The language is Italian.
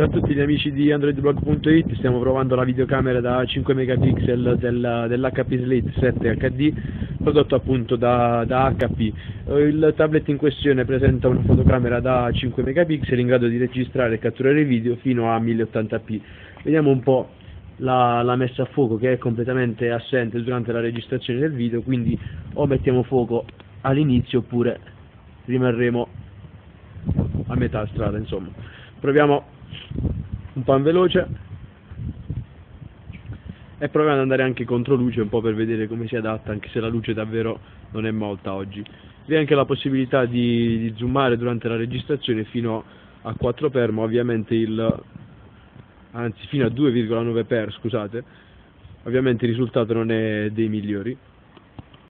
Ciao a tutti gli amici di AndroidBlog.it, stiamo provando la videocamera da 5 megapixel del, dell'HP Slate 7 HD prodotto appunto da, da, HP. Il tablet in questione presenta una fotocamera da 5 megapixel in grado di registrare e catturare video fino a 1080p. Vediamo un po' la, la messa a fuoco che è completamente assente durante la registrazione del video, quindi o mettiamo fuoco all'inizio oppure rimarremo a metà strada insomma. Proviamo un pan veloce. E proviamo ad andare anche contro luce un po' per vedere come si adatta anche se la luce davvero non è molta oggi. Vi è anche la possibilità di, di zoomare durante la registrazione fino a 4 x ma ovviamente il anzi fino a 2,9 x scusate ovviamente il risultato non è dei migliori